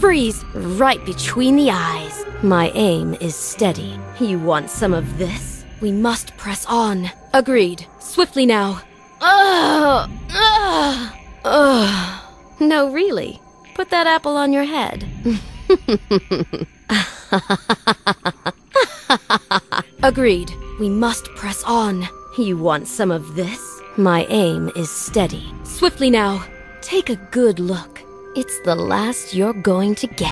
Freeze right between the eyes. My aim is steady. You want some of this? We must press on. Agreed. Swiftly now. Ugh! Ugh! Ugh! No, really. Put that apple on your head. Agreed. We must press on. You want some of this? My aim is steady. Swiftly now. Take a good look. It's the last you're going to get.